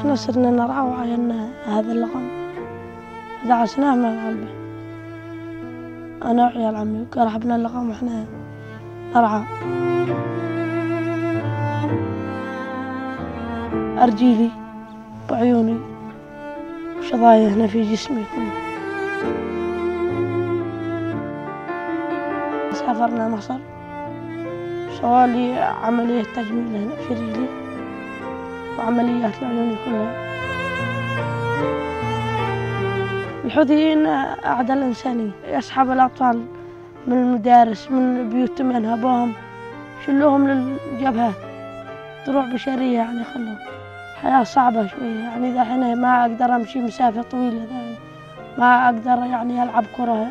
إحنا صرنا نرعى وعينا هذا اللقم دعسناه مع العلبة أنا وعيال عمي وقرحبنا اللقم وإحنا نرعى. أرجيلي وعيوني وشظايا هنا في جسمي كله. سافرنا مصر. سوالي عملية تجميل هنا في رجلي وعمليات لعيوني كلها الحوثيين أعداء الإنسانية يسحب الأطفال من المدارس من بيوتهم ينهبوهم يشلوهم للجبهات دروع بشرية يعني خلوهم. حياة صعبة شوية يعني دحين ما أقدر أمشي مسافة طويلة دحين ما أقدر يعني ألعب كرة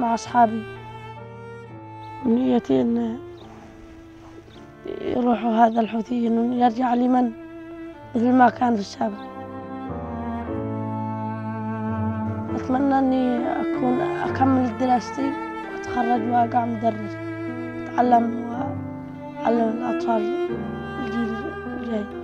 مع أصحابي. نيتي إن يروحوا هذا الحوثيين ويرجع اليمن مثل ما كان في السابق أتمنى إني أكون أكمل دراستي وأتخرج وأقع مدرس أتعلم وأعلم الأطفال الجيل الجاي.